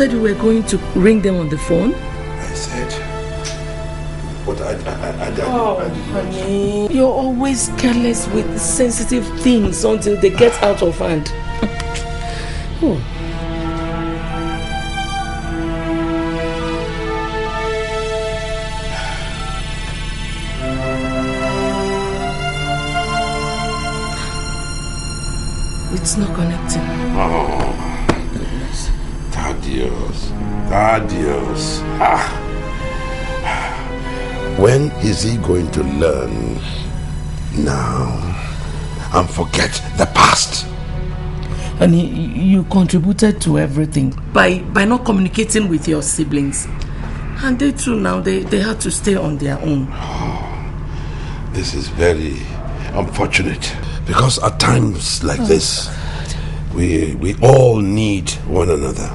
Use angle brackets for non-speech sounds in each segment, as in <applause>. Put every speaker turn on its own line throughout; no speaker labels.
said you were going to ring them on the phone.
I said. But I, I, I, I,
Oh,
I, I did not.
honey. You're always careless with sensitive things until they get ah. out of hand. <laughs> oh. <sighs> It's not connecting.
Oh, Thaddeus. Ah. When is he going to learn now and forget the past?
And you, you contributed to everything by by not communicating with your siblings. And they too now they, they had to stay on their own. <sighs>
This is very unfortunate because at times like this, we we all need one another.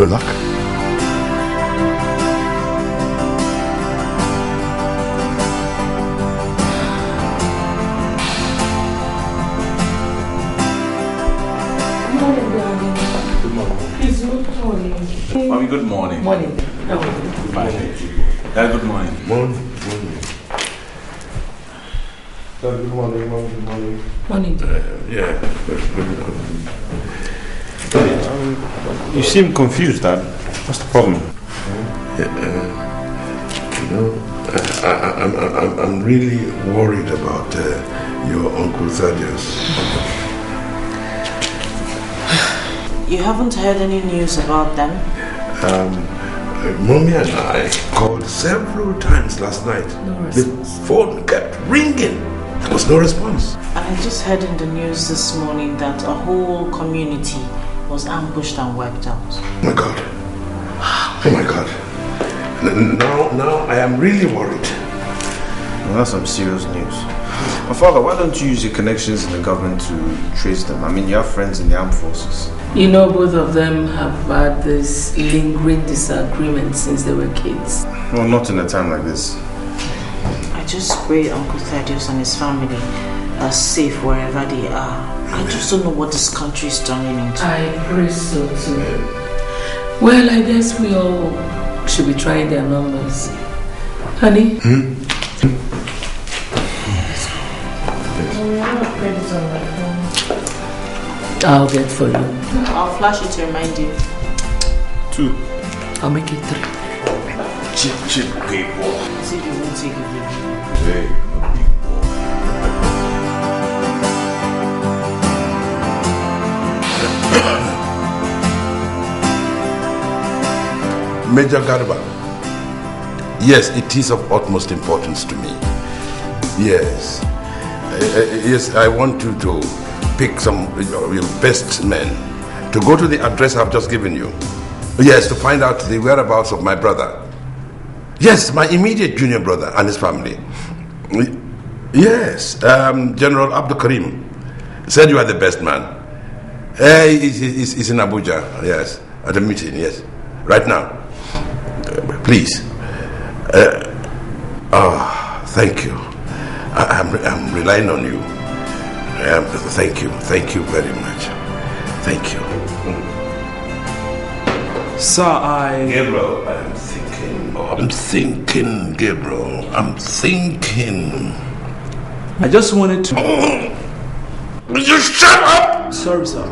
No luck.
Good morning.
Please, good morning.
Mommy, good morning.
Morning.
Fine. Dad, good morning.
Morning. Morning. Good morning. Morning. Good morning.
Morning.
Yeah.
You seem confused, Dad. What's the problem?
You know, I, I, I'm, I'm, I'm really worried about uh, your Uncle Thaddeus.
You haven't heard any news about them?
Um, uh, Mommy and I called several times last night.
No
the phone kept ringing. There was no response.
And I just heard in the news this morning that a whole community was ambushed and wiped out.
Oh my God. Oh my God. N- Now, now I am really worried.
Well, that's some serious news. My father, why don't you use your connections in the government to trace them? I mean, you have friends in the armed forces.
You know, both of them have had this lingering disagreement since they were kids.
Well, not in a time like this.
I just pray Uncle Thaddeus and his family are safe wherever they are. I just don't know what this country is turning into.
I pray so too. Well, I guess we all should be trying their numbers. Honey? Hmm? I'll get for you.
I'll flash it to remind you.
Two.
I'll make it three.
Chip, chip, people.
See you won't take it.
Hey, <coughs> Major Garba. Yes, it is of utmost importance to me. Yes. Uh, yes, I want you to pick some of your best men to go to the address I've just given you. Yes, to find out the whereabouts of my brother. Yes, my immediate junior brother and his family. Yes, um, General Abdul Karim said you are the best man. Uh, he's in Abuja, yes, at a meeting, yes, right now. Uh, please. Uh, oh, thank you. I, I'm, I'm relying on you. Um, thank you, thank you very much. Thank you.
Sir, I.
Gabriel, I'm thinking. Oh, I'm thinking, Gabriel. I'm thinking.
I just wanted to.
You shut up!
Sorry, sir.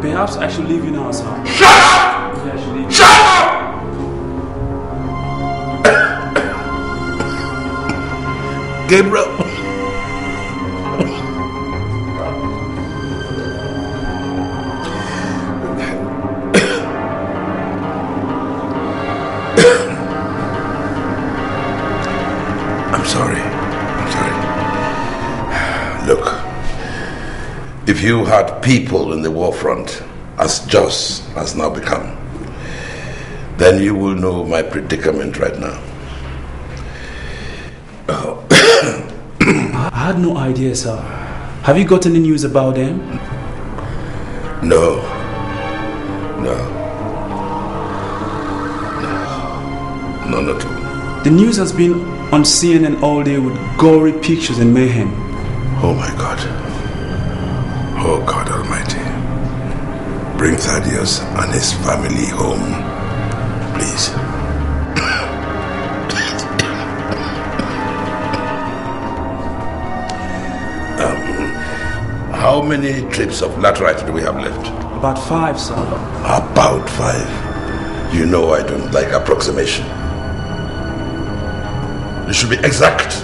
Perhaps I should leave you now, sir.
Shut up!
Maybe I should leave.
Shut up! <coughs> Gabriel. You had people in the war front as Jos has now become, then you will know my predicament right now.
Oh. <coughs> I had no idea, sir. Have you got any news about them?
No. No. No. None at all.
The news has been on CNN all day with gory pictures and mayhem.
Oh my God. Bring Thaddeus and his family home, please. um, how many trips of laterite do we have left?
About five, sir.
About five. You know I don't like approximation. You should be exact.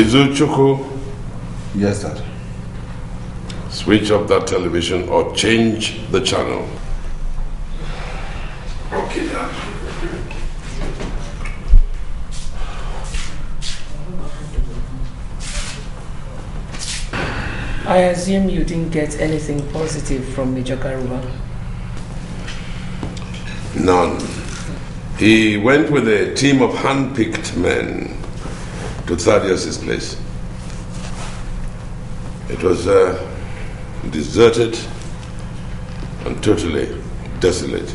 Izuchukwu.
Yes, sir.
Switch off that television or change the channel. Okay, Dad.
I assume you didn't get anything positive from Major Garuba?
None. He went with a team of hand-picked men to Thaddeus' place. It was uh, deserted and totally desolate.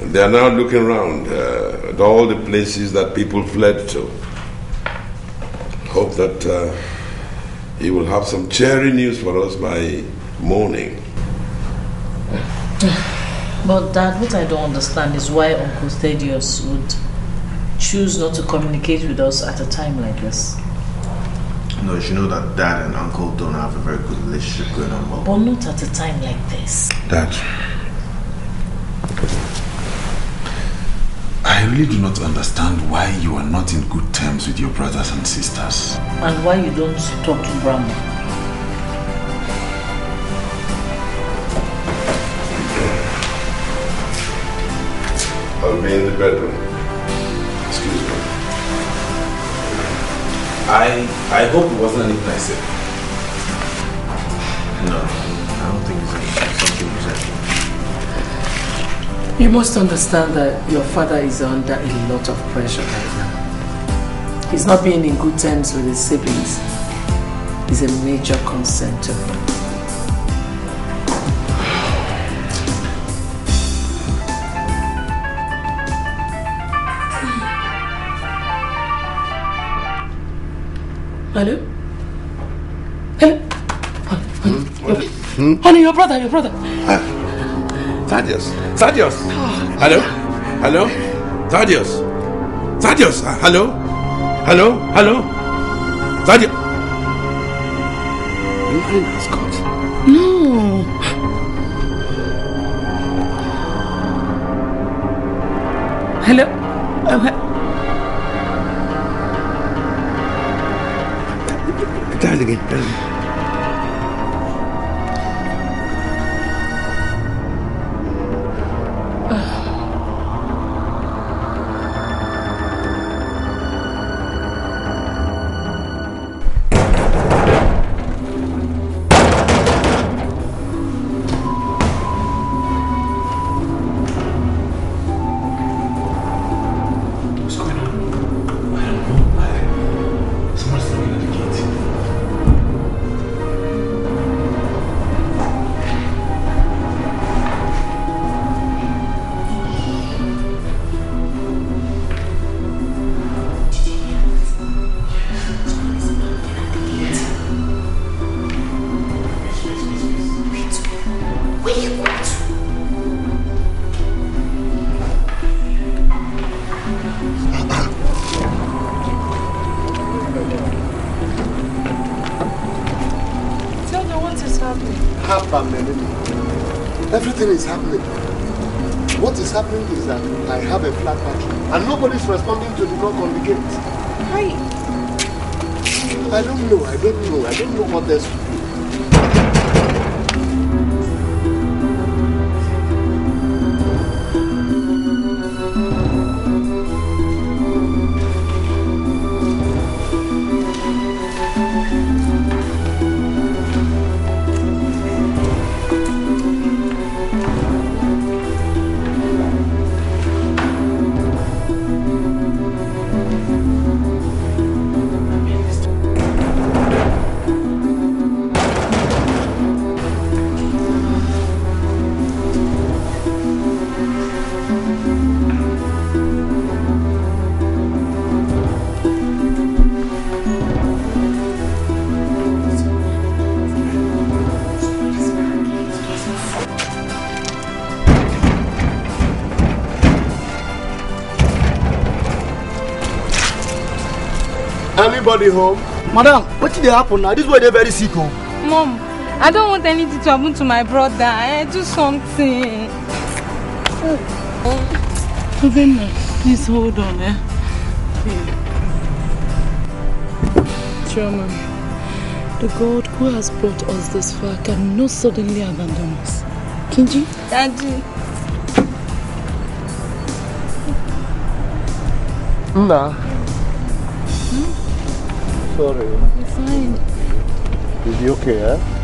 And they are now looking around uh, at all the places that people fled to. Hope that uh, he will have some cheery news for us by morning. <sighs>
But Dad, what I don't understand is why Uncle Thaddeus would choose not to communicate with us at a time like this.
No, you know that dad and uncle don't have a very good relationship going on. Well.
But not at a time like this.
Dad, I really do not understand why you are not in good terms with your brothers and sisters.
And why you don't talk to Brahma.
I'll be in the bedroom.
I I hope it wasn't anything I said.
No, I don't think it's something you said.
You must understand that your father is under a lot of pressure right now. He's not being in good terms with his siblings. Is a major concern to him. Hello? Hello? Honey,
Hmm?
honey, your brother, your brother.
Thaddeus. Thaddeus. Hello? Hello? Thaddeus. Thaddeus. Uh, hello? Hello? Hello? Thaddeus. The has cut.
No. Hello? Oh, he-
Dial again.
Anybody home?
Madam, what did happen now? This boy they very sick oh.
Mom, I don't want anything to happen to my brother. I do something.
Ravenna, please hold on, eh?
Chairman,
the God who has brought us this far cannot suddenly abandon us. Kinji?
Daddy.
Nah. Sorry.
You're fine.
Is he okay, eh?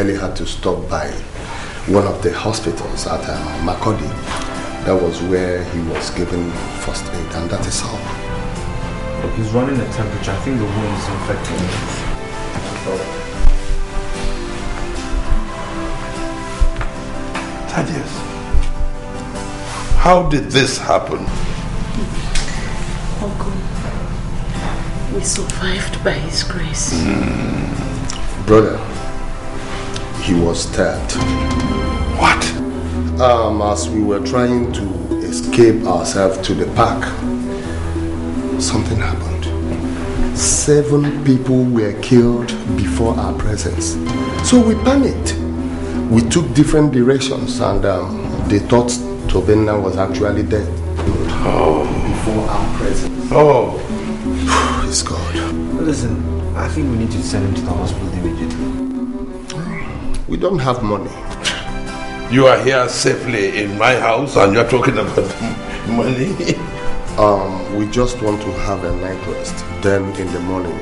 Barely had to stop by one of the hospitals at uh, Makurdi. That was where he was given first aid, and that is all.
Look, he's running a temperature. I think the wound is infected.
Thaddeus, how did this happen?
Uncle, we survived by His grace.
Brother, he was stabbed.
What?
Um, as we were trying to escape ourselves to the park, something happened. Seven people were killed before our presence. So we panicked. We took different directions and um, they thought Tobenna was actually dead. Oh. Before our presence.
Oh.
It's God.
Listen, I think we need to send him to the hospital immediately.
We don't have money.
You are here safely in my house and you're talking about <laughs> money?
Um, we just want to have a night rest. Then in the morning,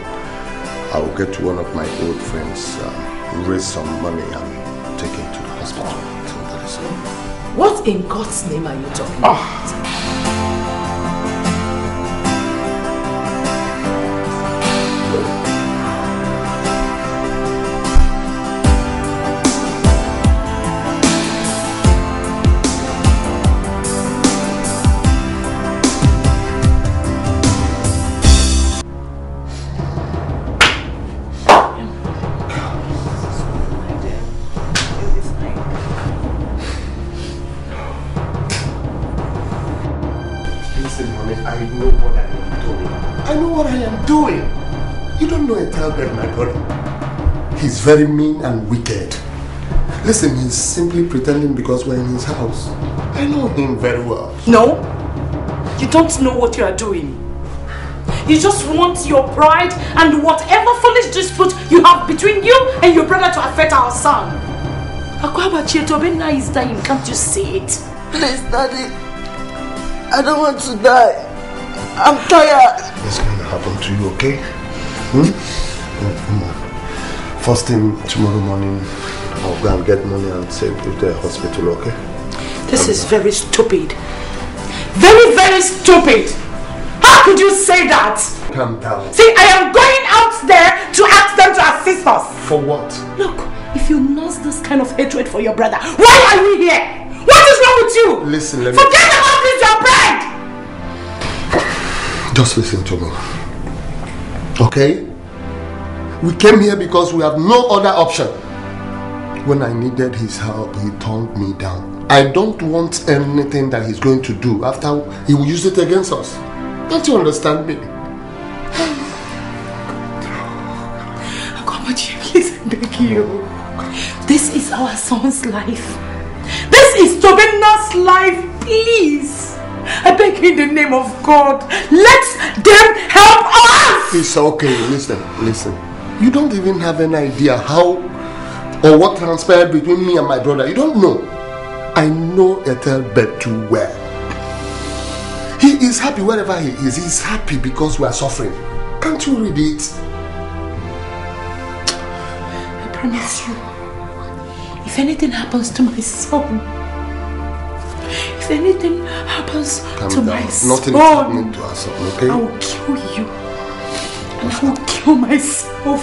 I will get to one of my old friends, um, raise some money and take him to the hospital. So that is all.
What in God's name are you talking about?
Listen, very mean and wicked. Listen, he's simply pretending because we're in his house. I know him very well.
No, you don't know what you are doing.
You just want your pride and whatever foolish dispute you have between you and your brother to affect our son. Akwabachi Tobenna is dying, can't you see it?
Please, Daddy. I don't want to die. I'm tired.
What's going to happen to you, okay? Hmm? Come on. First thing tomorrow morning, I'll go and get money and take you to the hospital, okay?
This is very stupid. Very, very stupid. How could you say that?
Calm down.
See, I am going out there to ask them to assist us.
For what?
Look, if you nurse this kind of hatred for your brother, why are we here? What is wrong with you?
Listen, let me...
Forget about this, your pride!
Just listen to me. Okay? We came here because we have no other option. When I needed his help, he turned me down. I don't want anything that he's going to do after he will use it against us. Don't you understand me?
Akwamachi, please, I beg you. This is our son's life. This is Tobenna's life, please. I beg you in the name of God, let them help us!
It's okay, listen, listen. You don't even have an idea how or what transpired between me and my brother. You don't know. I know Ethel Bet too well. He is happy wherever he is. He's happy because we are suffering. Can't you read it?
I promise you, if anything happens to my son, if anything happens
Calm
to
down.
my
Nothing
son,
is happening to us, okay?
I will kill you. I will kill myself.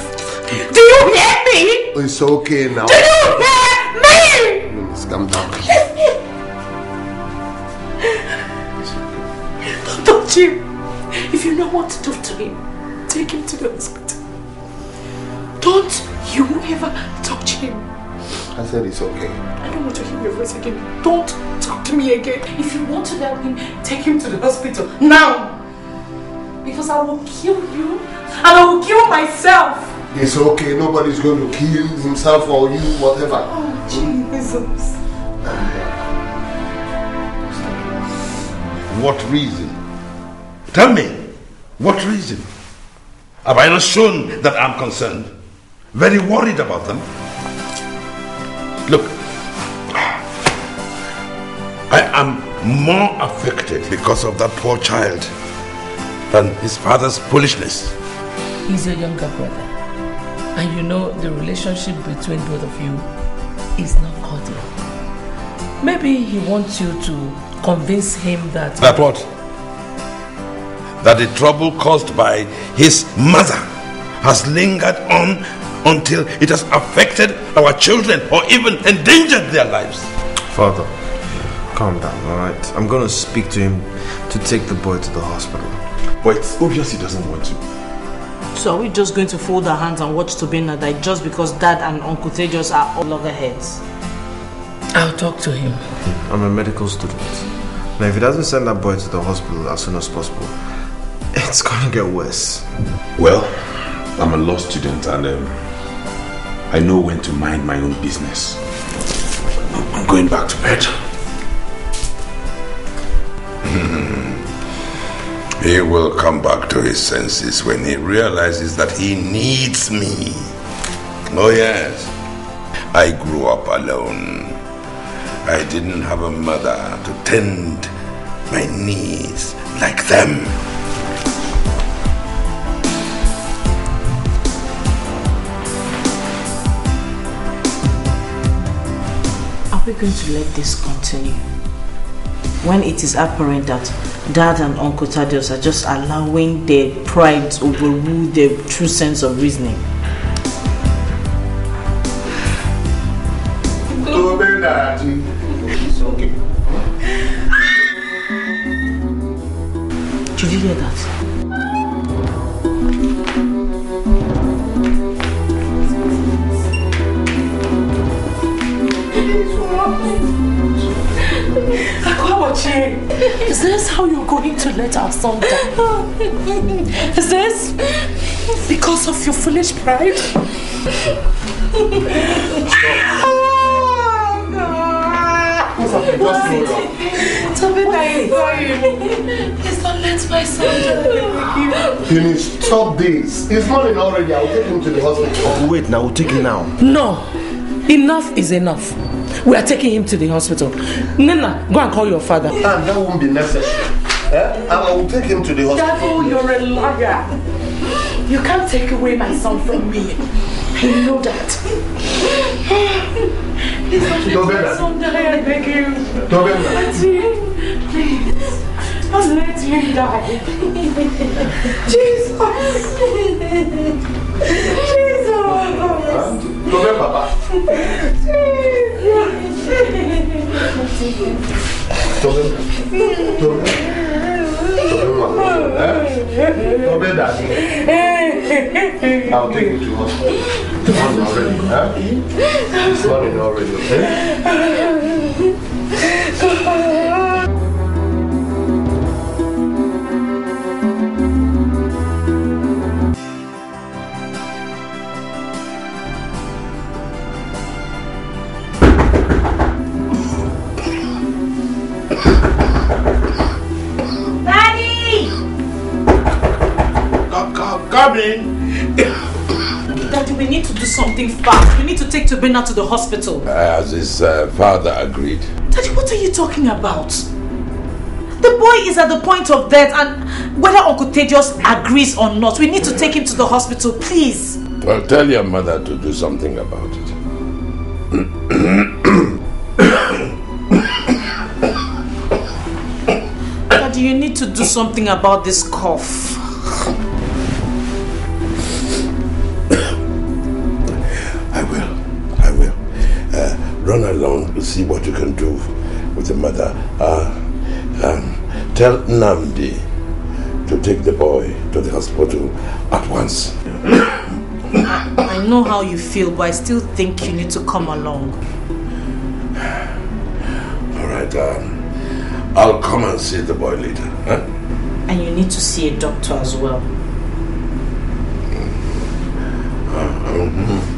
Do you hear me?
Oh, it's okay now.
Do you hear me?
Please, calm down.
Don't touch him. If you know what to do to him, take him to the hospital. Don't you ever touch him.
I said it's okay.
I don't want to hear your voice again. Don't talk to me again. If you want to help him, take him to the hospital now. Because I will kill you and I will kill myself.
It's okay. Nobody's going to kill himself or you, whatever.
Oh, Jesus.
What reason? Tell me, what reason? Have I not shown that I'm concerned? Very worried about them? Look, I am more affected because of that poor child than his father's foolishness.
He's your younger brother. And you know the relationship between both of you is not cordial. Maybe he wants you to convince him that...
That what? That the trouble caused by his mother has lingered on until it has affected our children or even endangered their lives.
Father, calm down, alright? I'm gonna speak to him to take the boy to the hospital.
But it's obvious he doesn't want to.
So are we just going to fold our hands and watch Tobenna die just because Dad and Uncle Tejas are all loggerheads?
I'll talk to him.
I'm a medical student. Now, if he doesn't send that boy to the hospital as soon as possible, it's gonna get worse.
Well, I'm a law student and um, I know when to mind my own business. I'm going back to bed.
He will come back to his senses when he realizes that he needs me. Oh, yes. I grew up alone. I didn't have a mother to tend my needs like them.
Are we going to let this continue? When it is apparent that Dad and Uncle Thaddeus are just allowing their pride to overrule their true sense of reasoning.
It's okay.
Did you hear that?
Akwamochi, is this how you're going to let our son die? Is this because of your foolish pride?
Tobenna is dying. Please don't let my son die.
Eunice, stop this. It's morning already. I'll take him to the hospital.
Wait, now we'll take him now.
No. Enough is enough. We are taking him to the hospital. Nana, go and call your father.
And that won't be necessary. Eh? I will take him to the hospital.
Devil, you're a liar. You can't take away my son from me. I know that. Please don't
Don't
let
get
my
that.
son die, I beg you.
Don't get that.
Auntie, please. Don't let him die. Jesus. Jesus.
Don't get Papa. Don't get Don't get Daddy. I'll take you to hospital. It's morning already. Huh? It's morning already, okay?
Come.
Daddy, we need to do something fast. We need to take Tobenna to the hospital.
As his uh, father agreed.
Daddy, what are you talking about? The boy is at the point of death and whether Uncle Tejas agrees or not, we need to take him to the hospital, please.
Well, tell your mother to do something about it.
Daddy, you need to do something about this cough.
Run along, to see what you can do with the mother. Uh, um, tell Namdi to take the boy to the hospital at once. <coughs>
I know how you feel, but I still think you need to come along.
All right. Um, I'll come and see the boy later. Huh?
And you need to see a doctor as well.
Excuse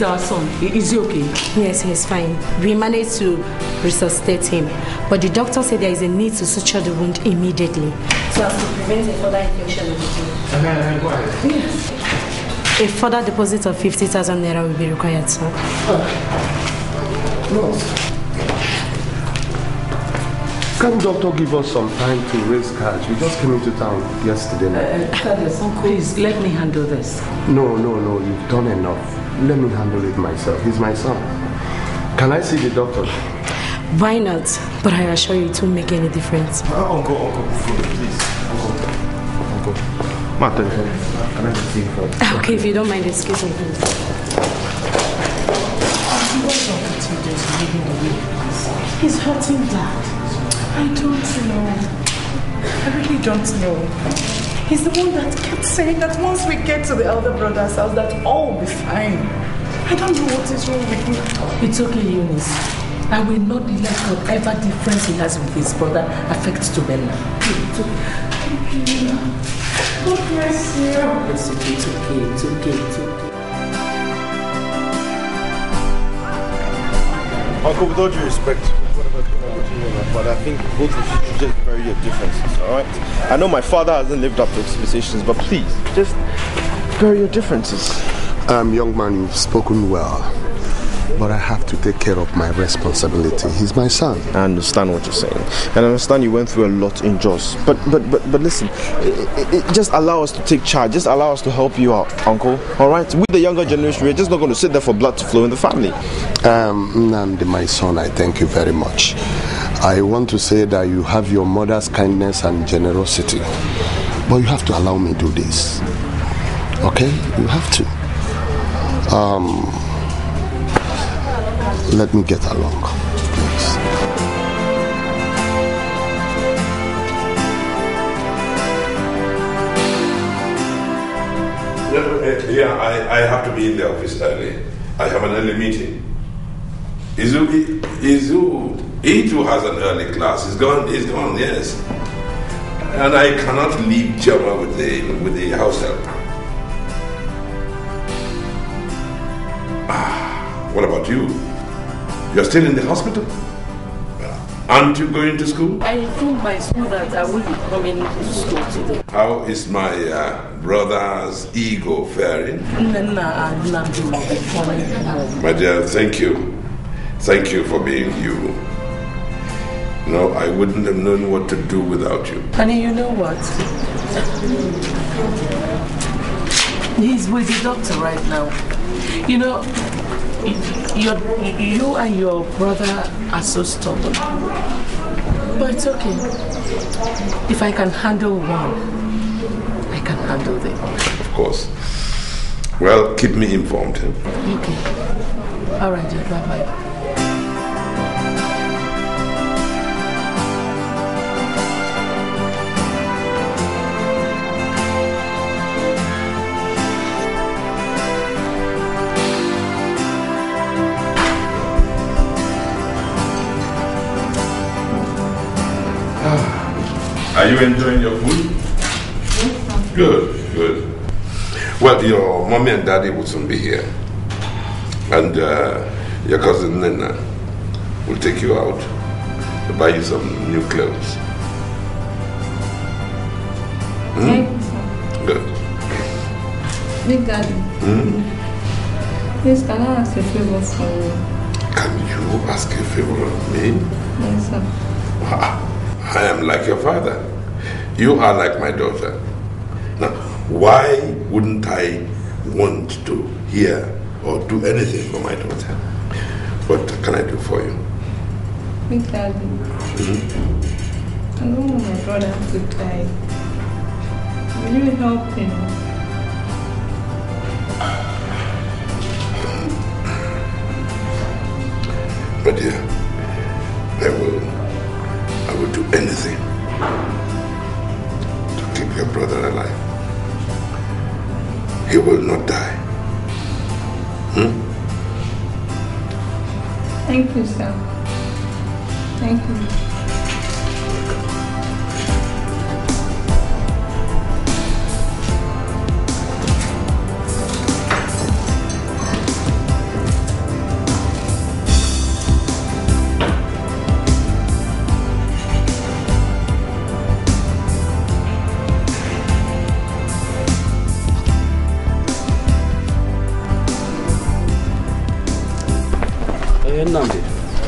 the mother. Our son. Is he okay?
Yes, he's fine. We managed to resuscitate him, but the doctor said there is a need to suture the wound immediately. So as to prevent a further infection of the wound. Yes. A further deposit of 50,000 naira will be required, sir. Oh. No.
Can doctor give us some time to raise cash? We just came into town yesterday uh, uh, night.
Thaddeus, please let me handle this.
No, no, no, you've done enough. Let me handle it myself. He's my son. Can I see the doctor?
Why not? But I assure you it won't make any difference.
Uh, uncle, uncle, please. Uncle. Uncle. Martin, can I just see you first?
Okay, if you don't mind, excuse me, please.
He's hurting dad. I don't know. I really don't know. He's the one that kept saying that once we get to the elder brother's house, that all will be fine. I don't know what is wrong with him. It's okay, Eunice. I will not let whatever difference he has with his brother affect Tobella. It's okay. God bless you. It's okay, it's okay, it's okay, it's okay.
Uncle, with all due respect, whatever, whatever, but I think both of you should just bury your differences, alright? I know my father hasn't lived up to expectations, but please, just bury your differences.
Um, young man, you've spoken well. But I have to take care of my responsibility. He's my son.
I understand what you're saying. And I understand you went through a lot in Jos. But but but but listen, it, it, just allow us to take charge. Just allow us to help you out, Uncle. Alright? With the younger generation, we're just not going to sit there for blood to flow in the family.
Um, Nandi, my son, I thank you very much. I want to say that you have your mother's kindness and generosity. But you have to allow me to do this. Okay? You have to. Um, let me get along. please.
uh, yeah, I, I have to be in the office early. I have an early meeting. Izu, Izu, he too has an early class. He's gone, he's gone, yes. And I cannot leave Chama with the, with the house help. Ah, what about you? You're still in the hospital? Aren't you going to school?
I told my school that I will be coming to school today.
How is my uh, brother's ego faring?
Nana and Namdi will be coming.
My dear, thank you. Thank you for being you. No, I wouldn't have known what to do without you.
Honey, you know what? He's with the doctor right now. You know, your, you and your brother are so stubborn. But it's okay. If I can handle one, I can handle the other.
Of course. Well, keep me informed.
Okay. All right. Bye-bye.
Are you enjoying your food? Good, good. Well, your mommy and daddy will soon be here. And uh, your cousin Nena will take you out to buy you some new clothes. Hmm?
Thank you, sir.
Good.
Big Daddy,
Hmm?
please can I ask a favor from you?
Can you ask a favor of me?
Yes, sir.
I am like your father. You are like my daughter. Now, why wouldn't I want to hear or do anything for my daughter? What can I do for you?
Big Daddy,
Mhm.
I don't want my brother to die. Will you help him?
My dear,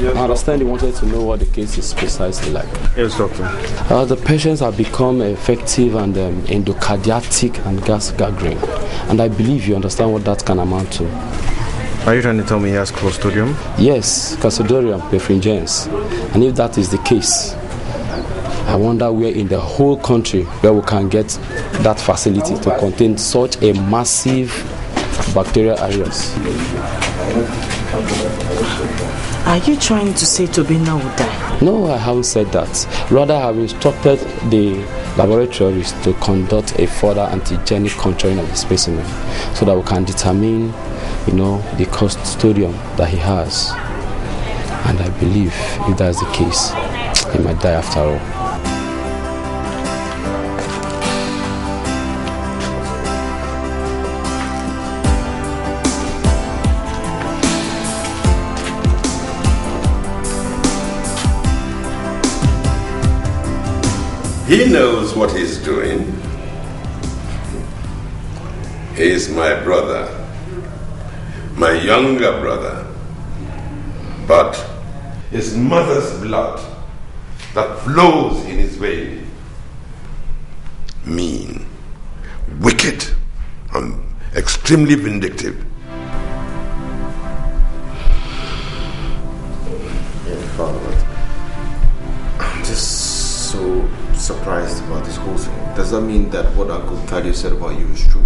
Nnamdi, I understand you wanted to know what the case is precisely like.
Yes, doctor.
Uh, the patients have become effective and um, endocardiatic and gas gathering. And I believe you understand what that can amount to.
Are you trying to tell me he has Clostridium?
Yes, Clostridium perfringens. And if that is the case, I wonder where in the whole country where we can get that facility to contain such a massive bacterial areas.
Are you trying to say Tobenna will die?
No, I haven't said that. Rather, I've instructed the laboratories to conduct a further antigenic culturing of the specimen so that we can determine, you know, the clostridium that he has. And I believe if that's the case, he might die after all.
He knows what he's doing. He is my brother, my younger brother. But his mother's blood that flows in his vein, mean, wicked, and extremely vindictive.
Surprised about this whole thing. Does that mean that what Uncle Thaddeus said about you is true?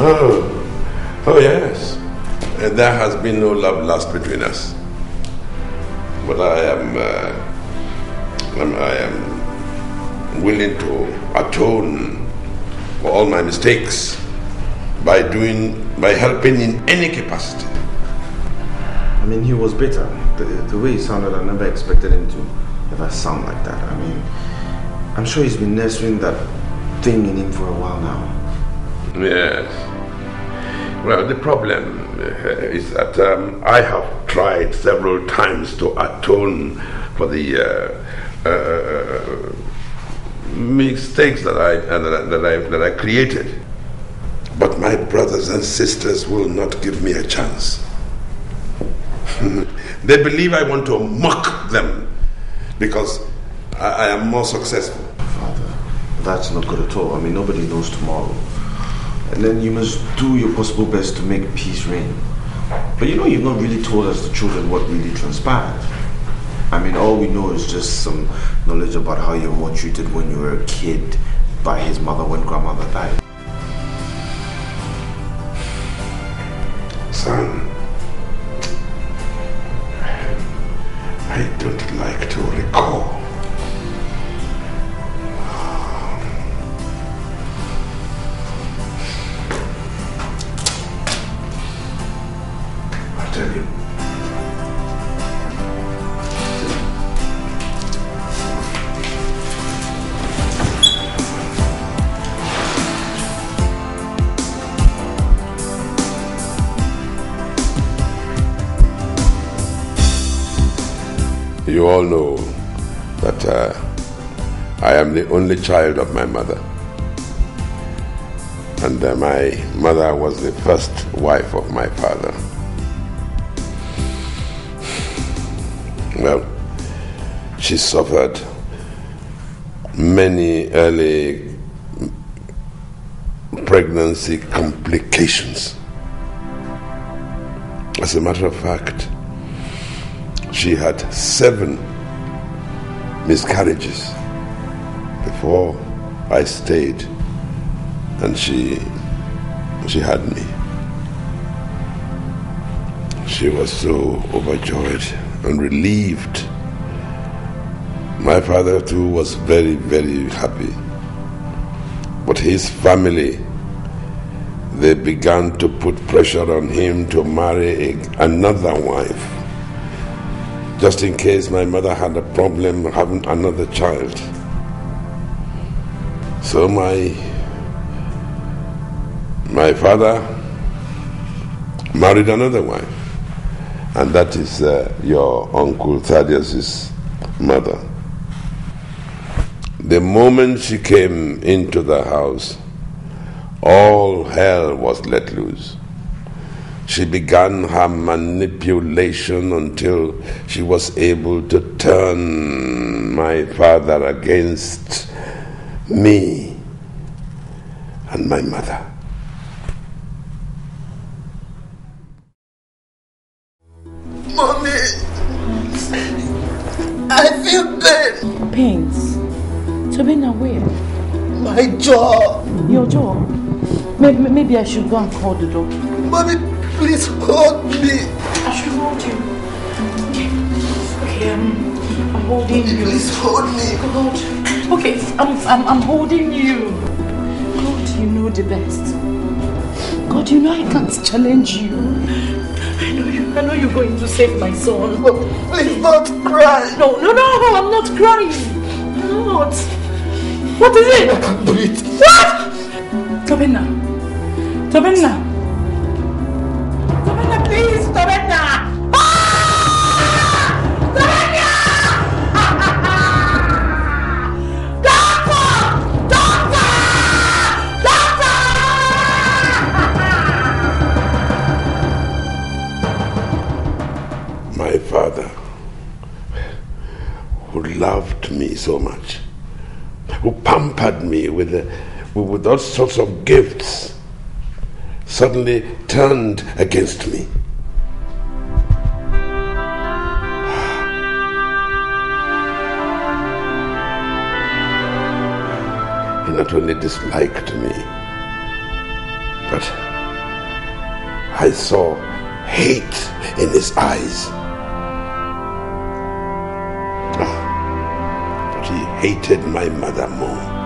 Oh, oh yes. Uh, there has been no love lost between us. But I am, uh, I'm- I am willing to atone for all my mistakes by doing, by helping in any capacity.
I mean, he was bitter. The, the way he sounded, I never expected him to ever sound like that. I mean, I'm sure he's been nursing that thing in him for a while now.
Yes. Well, the problem uh, is that um, I have tried several times to atone for the uh, uh, uh mistakes that I, uh, that I, that I that I created. But my brothers and sisters will not give me a chance. <laughs> they believe I want to mock them because I, I am more successful.
Father, that's not good at all. I mean, nobody knows tomorrow. And then you must do your possible best to make peace reign. But you know, you've not really told us, the children, what really transpired. I mean, all we know is just some knowledge about how you were treated when you were a kid by his mother when grandmother died.
Son, all know that uh, I am the only child of my mother. And uh, my mother was the first wife of my father. Well, she suffered many early pregnancy complications. As a matter of fact, she had seven miscarriages before I stayed and she she had me. She was so overjoyed and relieved. My father too was very, very happy. But his family they began to put pressure on him to marry another wife just in case my mother had a problem having another child. So my my father married another wife, and that is uh, your uncle Thaddeus's mother. The moment she came into the house, all hell was let loose. She began her manipulation until she was able to turn my father against me and my mother.
Mommy, I feel pain.
Pains. Tobenna, where?
My jaw.
Your jaw? Maybe, maybe I should go and call the doctor.
Mommy, please hold me.
I should hold you. Okay. Okay, um, I'm holding you.
Please hold me.
God. Okay, I'm, I'm, I'm holding you. God, you know the best. God, you know I can't challenge you. I know you. I know you're going to save my son.
Please don't cry.
No, no, no, I'm not crying. I'm not. What is it?
I can't breathe.
What?
Tobenna. Tobenna. Loved me so much, who pampered me with, uh, with all sorts of gifts, suddenly turned against me. He not only disliked me, but I saw hate in his eyes. hated my mother more.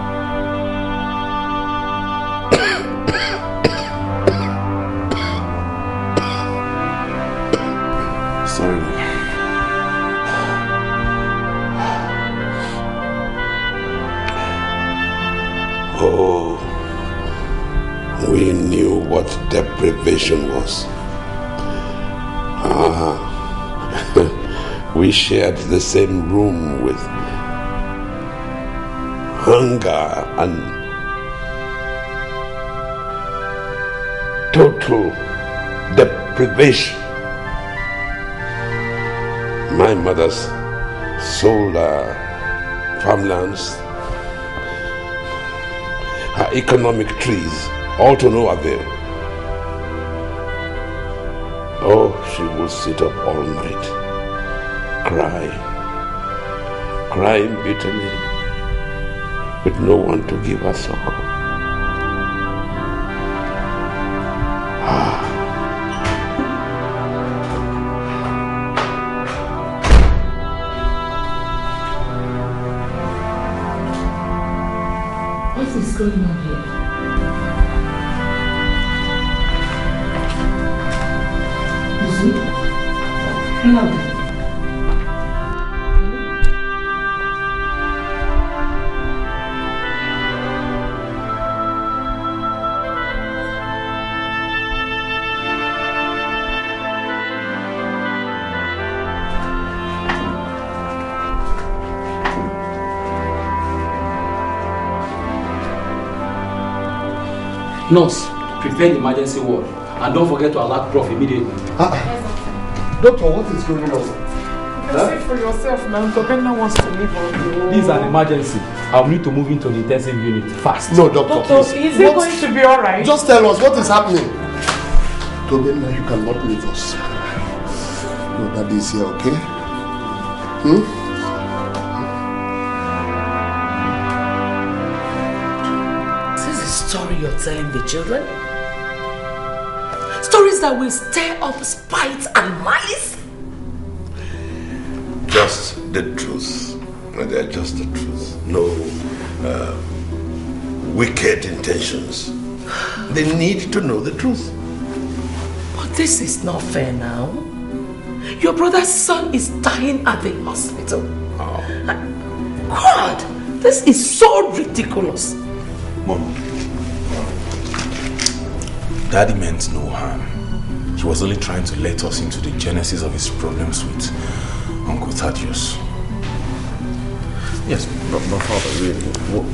Oh, we knew what deprivation was. Ah, <laughs> we shared the same room with hunger and total deprivation. My mother's sold her farmlands, her economic trees, all to no avail. Oh, she would sit up all night, cry, crying bitterly, with no one to give her succor.
Nurse, prepare the emergency ward and don't forget to alert Prof immediately.
Doctor, what is going on?
You can see for yourself now. Tobena wants to leave on the
This is an emergency. I'll need to move into the intensive unit fast.
No, doctor,
Doctor,
please.
is he
What-
going to be alright?
Just tell us what is happening. Tobin, you cannot leave us. Your daddy is here, okay? Hmm?
You're telling the children? Stories that will stir up spite and malice?
Just the truth. They're just the truth. No uh, wicked intentions. They need to know the truth.
But this is not fair now. Your brother's son is dying at the hospital. Oh. God, this is so ridiculous.
Mom, Daddy meant no harm. He was only trying to let us into the genesis of his problems with Uncle Thaddeus.
Yes, but, my father, really, what,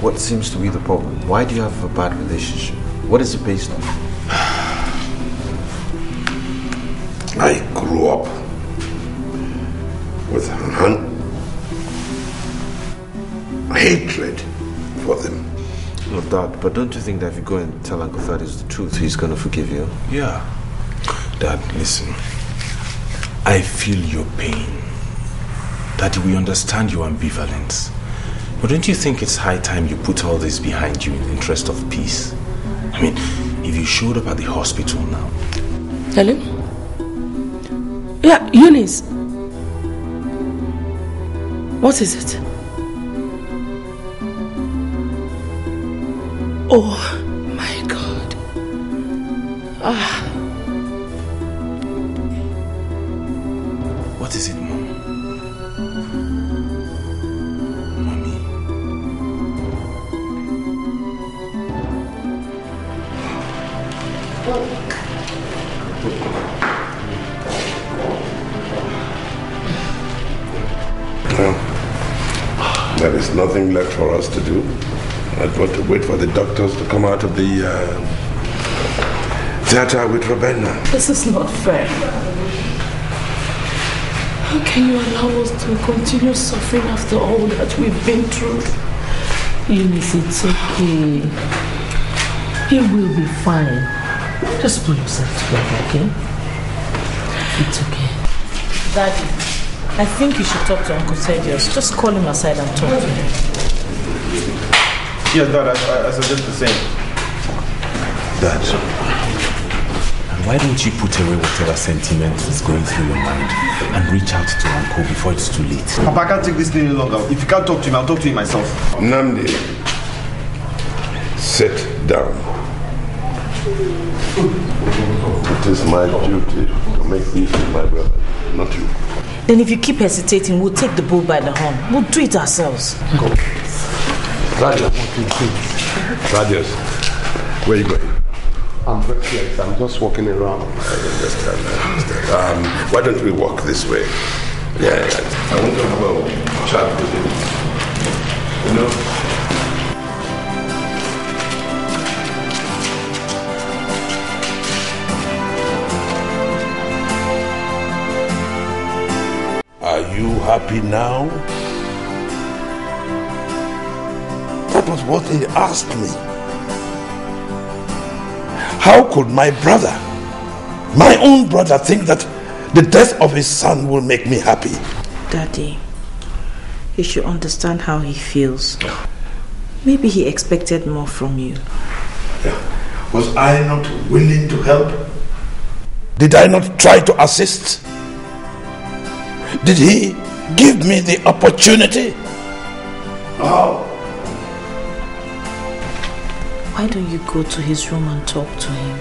what seems to be the problem? Why do you have a bad relationship? What is it based on?
I grew up with hatred for them.
No, Dad, but don't you think that if you go and tell Uncle Thaddeus the truth, he's going to forgive you?
Yeah. Dad, listen. I feel your pain. Daddy, we understand your ambivalence. But don't you think it's high time you put all this behind you in the interest of peace? I mean, if you showed up at the hospital now,
Hello? Yeah, Eunice. What is it? Oh my god. Ah,
what is it, Mom?
Well, there is nothing left for us to do. I've got to wait for the doctors to come out of the uh, theater with Ravenna.
this is not fair. How can you allow us to continue suffering after all that we've been through? Eunice, it's okay. He will be fine. Just pull yourself together, okay? It's okay.
Daddy, I think you should talk to Uncle Thaddeus. Just call him aside and talk to him.
Yes, Dad, I, I suggest the same.
Dad, and why don't you put away whatever sentiment is going through your mind and reach out to Uncle before it's too late?
Papa, I can't take this thing any longer. If you can't talk to him, I'll talk to him myself.
Nnamdi, sit down. It is my duty to make peace with my brother, not you.
Then if you keep hesitating, we'll take the bull by the horn. We'll do it ourselves.
Radius. Radius. Where are you going?
I'm restless. I'm just walking around.
I understand. I understand. Um, why don't we walk this way? Yeah, yeah. I want to have a chat with you. You know? Are you happy now? Was what he asked me. How could my brother, my own brother, think that the death of his son will make me happy?
Daddy, he should understand how he feels. Maybe he expected more from you. Yeah.
Was I not willing to help? Did I not try to assist? Did he give me the opportunity? How?
Why don't you go to his room and talk to him?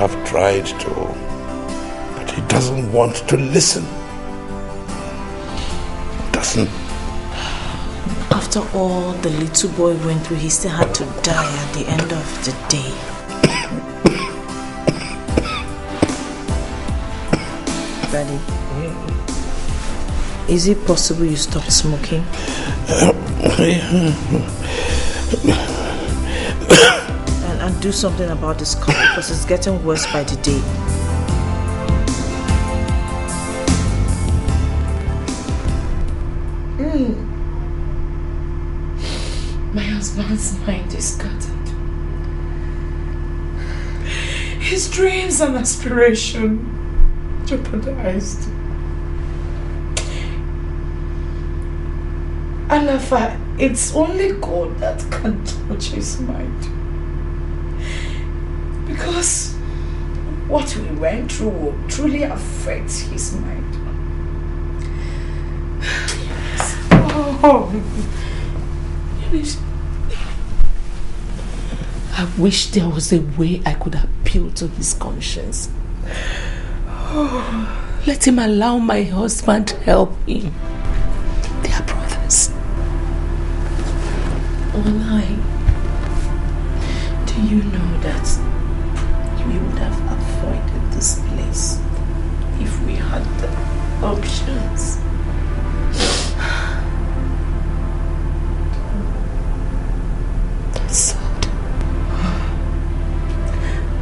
I've tried to, but he doesn't want to listen. Doesn't.
After all the little boy went through, he still had to die at the end of the day. Daddy, is it possible you stopped smoking? Uh, and, and do something about this cough because it's getting worse by the day. Hmm.
My husband's mind is scattered. His dreams and aspiration jeopardized. Alafa, it's only God that can touch his mind. Because what we went through will truly affect his mind. Oh, Eunice, I wish there was a way I could appeal to his conscience. Oh, let him allow my husband to help him. Walai, do you know that we would have avoided this place if we had the options? That's <sighs> sad.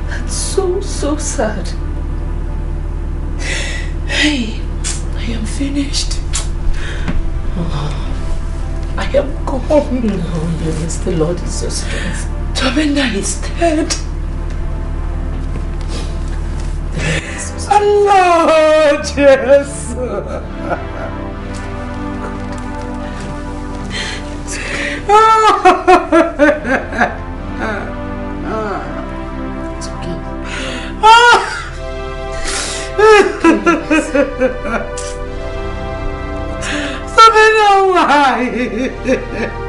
That's so, so sad. <sighs> Hey, I am finished. <sighs> Oh, I am gone. No, yes, the Lord is your strength. Tobenna is dead. Allah, yes. It's okay.
Tobenna, <laughs> えっ？えっ？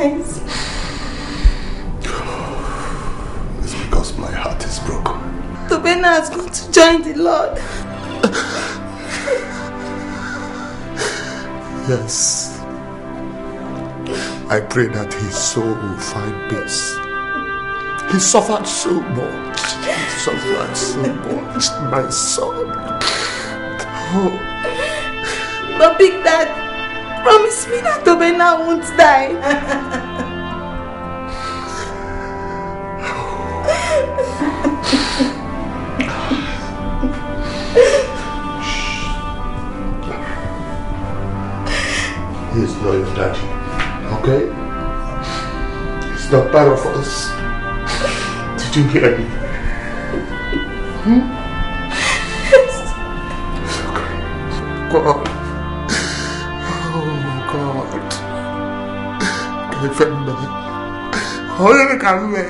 Eyes.
It's because my heart is broken.
Tobenna has gone to join the Lord.
Yes. I pray that his soul will find peace. He suffered so much. He suffered so much, my son. Oh,
But Big Dad, promise me that Tobenna won't die.
he's not your daddy. Okay? He's not part of us. Did you hear me? Hmm? God. Oh God. fẹ́ mẹ́ ọ̀rẹ́ mi kà mẹ́.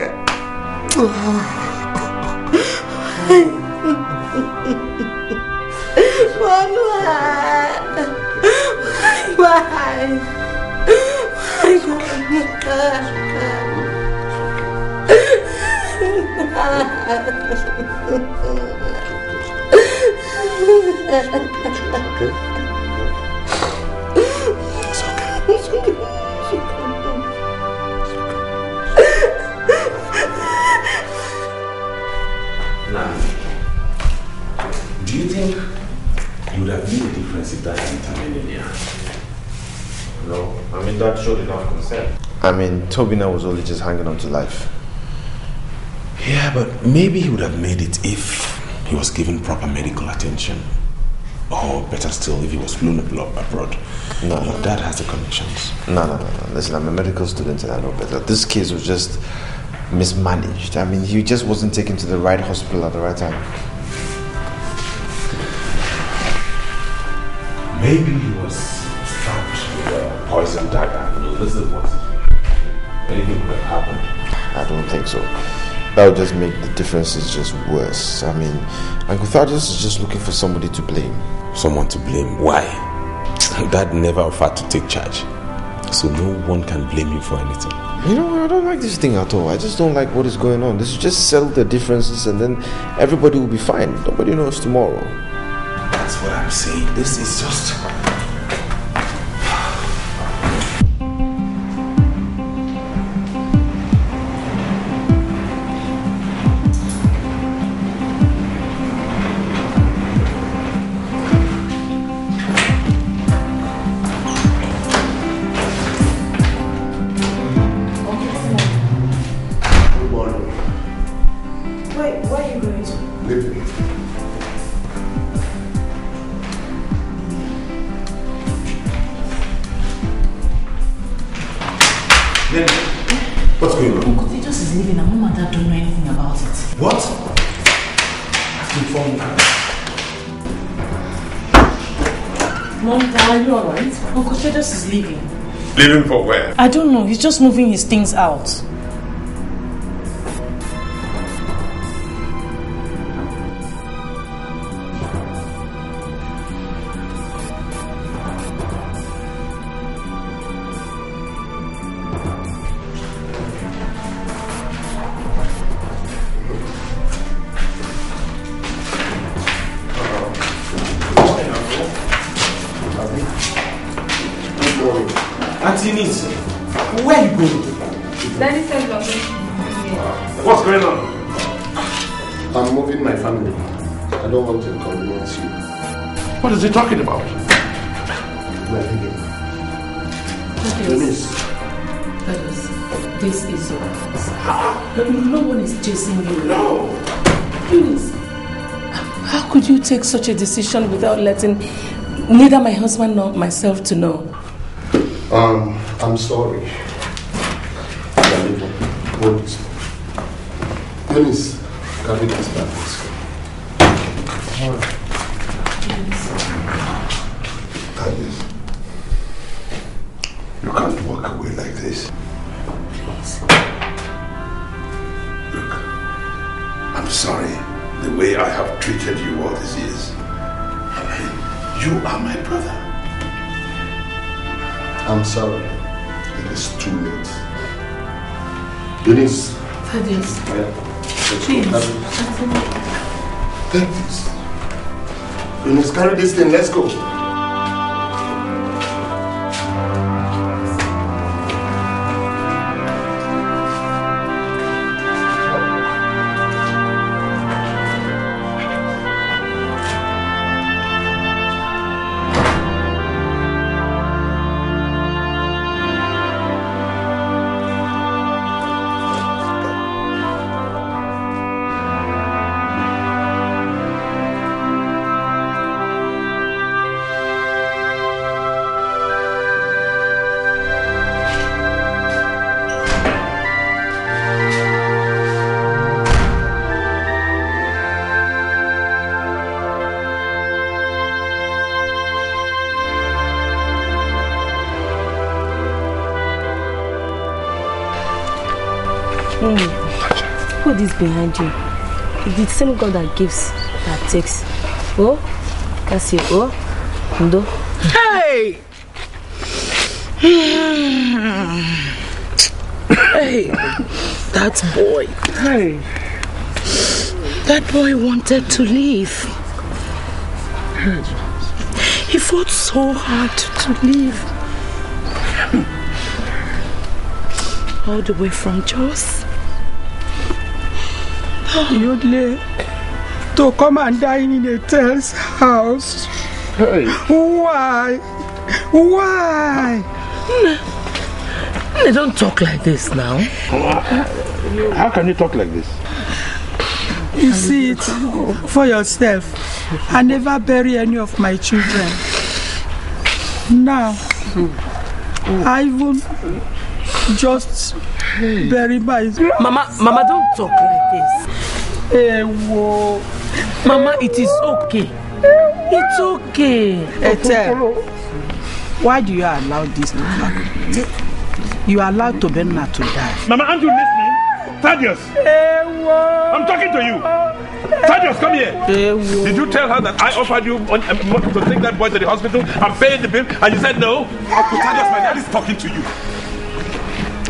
Why?
Okay? It's
mean that showed enough concern. I mean, Tobenna was only just hanging on to life.
Yeah, but maybe he would have made it if he was given proper medical attention. Or better still, if he was flown abroad.
No,
Your dad has the connections.
No, no, no, no. Listen, I'm a medical student and I know better. This case was just mismanaged. I mean, he just wasn't taken to the right hospital at the right time.
Maybe
don't think so. That would just make the differences just worse. I mean, Uncle Thaddeus is just looking for somebody to blame.
Someone to blame? Why? <laughs> Dad never offered to take charge. So no one can blame you for anything.
You know, I don't like this thing at all. I just don't like what is going on. This is just settle the differences and then everybody will be fine. Nobody knows tomorrow.
That's what I'm saying. This is just.
Titus is leaving. Leaving
for where?
I don't know, he's just moving his things out.
Such a decision without letting neither my husband nor myself to know?
Um, I'm sorry. Eunice,
You are my brother.
I'm sorry. It is too late. Eunice.
Thaddeus, oh,
Yeah. Let's
please.
go. Take. Eunice, carry this thing. Let's go.
Behind you. It's the same God that gives, that takes. Oh, that's it. Oh, Ndo.
Hey! hey, that boy. Hey. That boy wanted to leave. He fought so hard to leave. All the way from Jos. Yodle to come and dine in a Tell's house.
Hey.
Why? Why?
They don't talk like this now.
How can you talk like this?
You see it for yourself. I never bury any of my children. Now, I even just bury my.
Mama, Mama, don't talk like this.
Whoa.
Mama, it is okay. It's okay.
Etel, why do you allow this to happen? You allowed Tobenna to die.
Mama, aren't you listening? Thaddeus! I'm talking to you. Thaddeus, come here. Did you tell her that I offered you on, um, to take that boy to the hospital and pay the bill and you said no? Uncle Thaddeus, my dad is talking to you.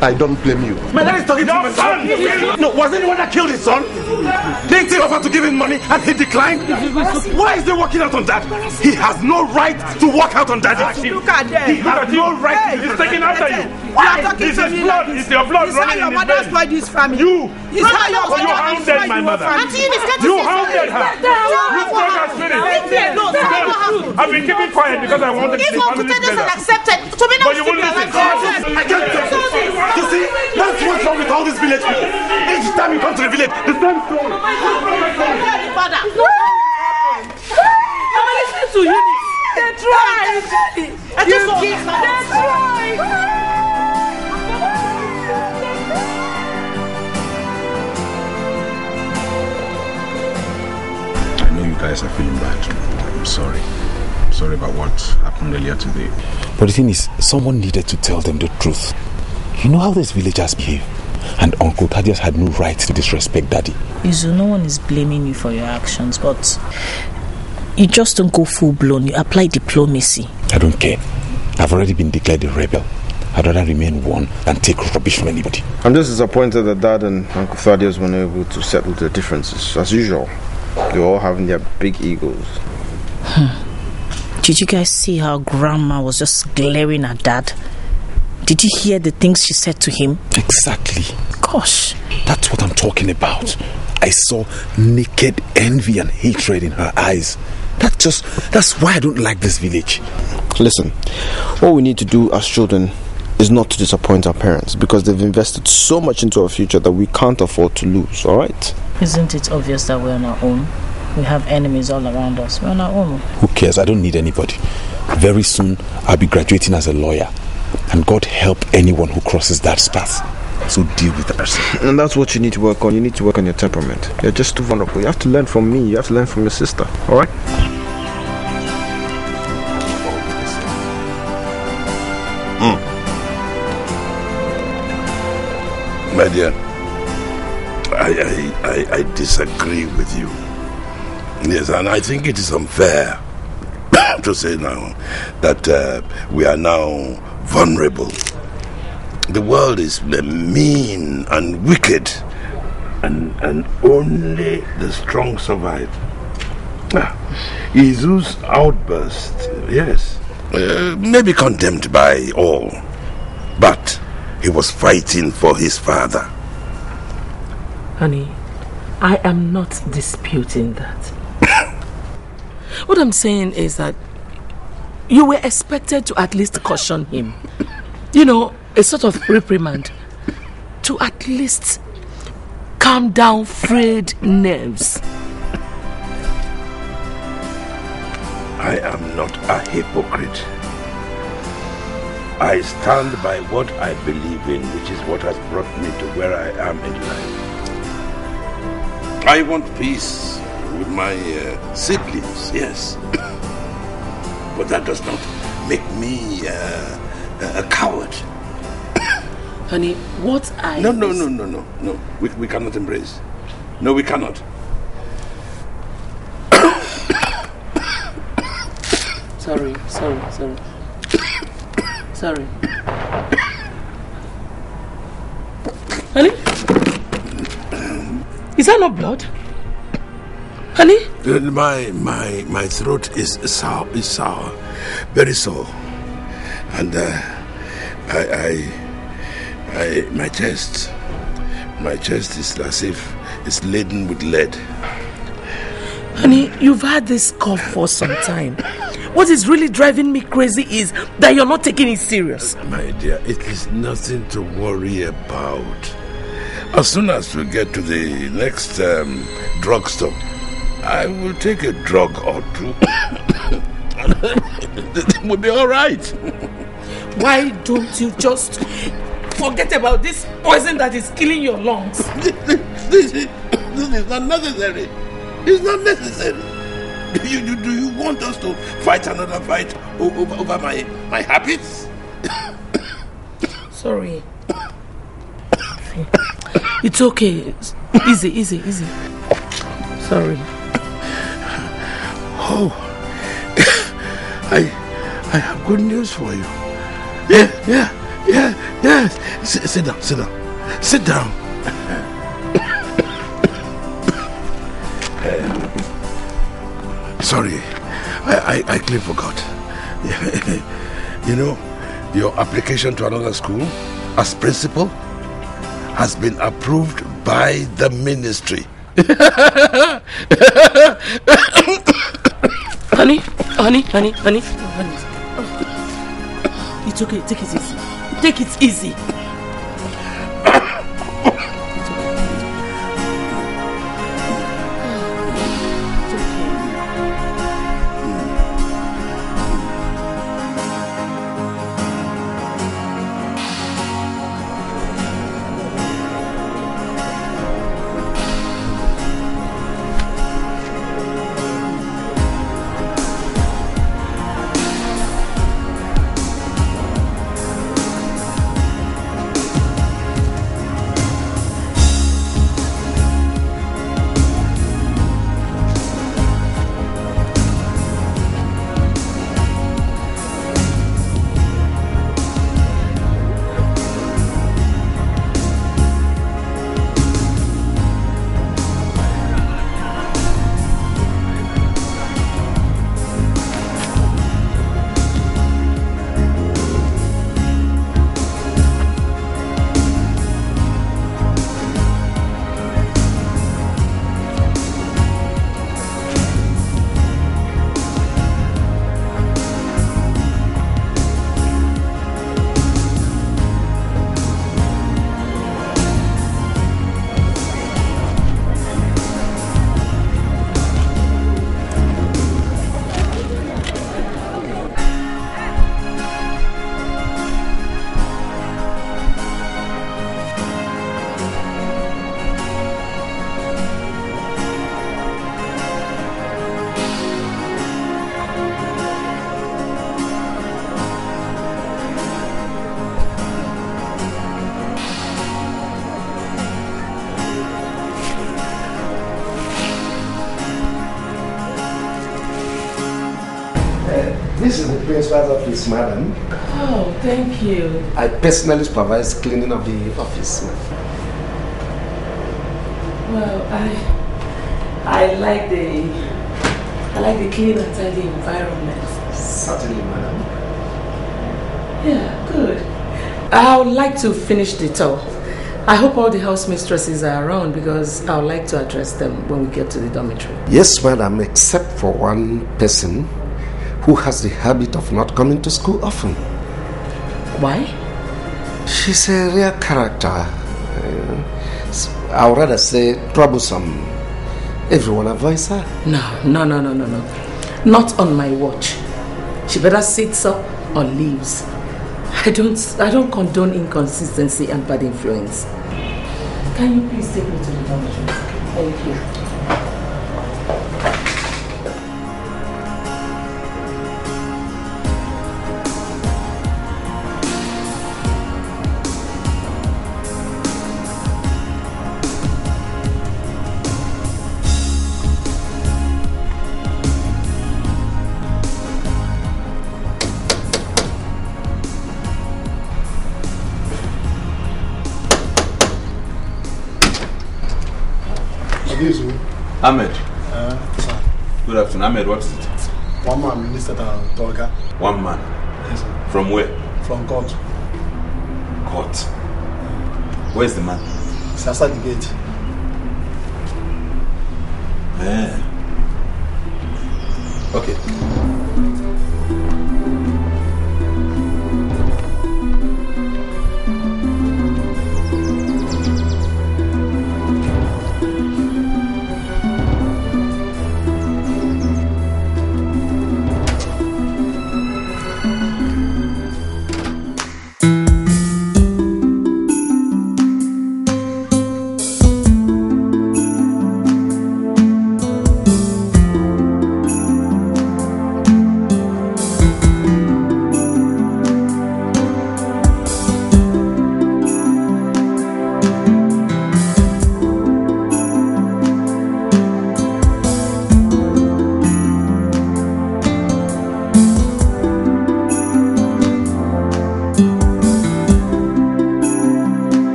I don't blame you.
My dad is talking to my son.
No, was anyone that killed his son? Didn't he offer to give him money and he declined? Why is he working out on that? He has no right to work out on that.
Look at them.
He has no right.
He's taking after you.
You are talking
It's
to
his
me
blood.
like this.
It's your blood running
your
in his veins.
this.
You.
It's how your
You
mother
hounded
destroyed
my mother.
family.
You hounded her. You broke her spirit. I've been keeping quiet because I wanted to
Uncle
family together.
had accepted, Tobenna
But you
be alive.
listen.
I can't take it. You see, that's what's wrong with all these village people. Each time you come to the village, the same story.
Father.
Mama, listen to you. They tried.
You kids,
They tried.
Guys are feeling bad. I'm sorry. I'm sorry about what happened earlier today. But the thing is, someone needed to tell them the truth. You know how these villagers behave. And Uncle Thaddeus had no right to disrespect Daddy.
Izu, no one is blaming you for your actions, but you just don't go full blown. You apply diplomacy.
I don't care. I've already been declared a rebel. I'd rather remain one than take rubbish from anybody.
I'm just disappointed that Dad and Uncle Thaddeus were not able to settle their differences. As usual, they're all having their big egos. Hmm.
Did you guys see how Grandma was just glaring at Dad? Did you hear the things she said to him?
Exactly.
Gosh.
That's what I'm talking about. I saw naked envy and hatred in her eyes. That's just, that's why I don't like this village.
Listen, what we need to do as children is not to disappoint our parents because they've invested so much into our future that we can't afford to lose, alright?
Isn't it obvious that we're on our own? We have enemies all around us. We're on our own.
Who cares? I don't need anybody. Very soon, I'll be graduating as a lawyer. And God help anyone who crosses that path. So deal with the person.
And that's what you need to work on. You need to work on your temperament. You're just too vulnerable. You have to learn from me. You have to learn from your sister, alright? Hmm.
My dear, I, I, I, disagree with you. Yes, and I think it is unfair <coughs> to say now that uh, we are now vulnerable. The world is mean and wicked, and, and only the strong survive. Ah, Izu's outburst, yes, uh, may be condemned by all, but he was fighting for his father.
Honey, I am not disputing that. <coughs> what I'm saying is that you were expected to at least caution him. You know, a sort of reprimand to at least calm down frayed nerves.
I am not a hypocrite. I stand by what I believe in, which is what has brought me to where I am in life. I want peace with my uh, siblings, yes. <coughs> but that does not make me uh, a coward. <coughs>
Honey, what I...
No, no, no, no, no, no. We, we cannot embrace. No, we cannot. <coughs>
Sorry, sorry, sorry. Sorry. Honey? Is that not blood? Honey?
Uh, My my my throat is sour, is sour, very sore, and uh, I, I I my chest my chest is as if it's laden with lead.
Honey, you've had this cough for some time. What is really driving me crazy is that you're not taking it serious.
My dear, it is nothing to worry about. As soon as we get to the next um, drugstore, I will take a drug or two. <coughs> we'll be all right.
Why don't you just forget about this poison that is killing your lungs? <laughs>
this, is, this is not necessary. It's not necessary. Do you, do, do you want us to fight another fight over, over my, my habits?
Sorry. <coughs> It's okay. Easy, easy, easy. Sorry.
Oh, <laughs> I, I have good news for you. Yeah, yeah, yeah, yeah. Sit, sit down, sit down, sit down. Sorry, I, I, I clearly forgot. <laughs> you know, your application to another school as principal has been approved by the ministry.
honey, honey, honey, honey, honey. It's okay. Take it easy. Take it easy.
This is the office, madam.
Oh, thank you.
I personally supervise cleaning of the office. Ma'am.
Well, I I like the I like the clean and tidy environment.
Certainly, madam.
Yeah, good. I would like to finish the tour. I hope all the house mistresses are around because I would like to address them when we get to the dormitory.
Yes, madam, except for one person who has the habit of not coming to school often.
Why?
She's a rare character. Uh, I would rather say troublesome. Everyone avoids her.
No, no, no, no, no, no. Not on my watch. She better sits up or leaves. I don't I don't condone inconsistency and bad influence. Can you please take me to the dormitory? Thank you.
Ahmed, what is it?
One man minister to Toga.
One man.
Yes, sir.
From where?
From court.
Court. Where's the man?
It's outside the gate.
Eh. Okay.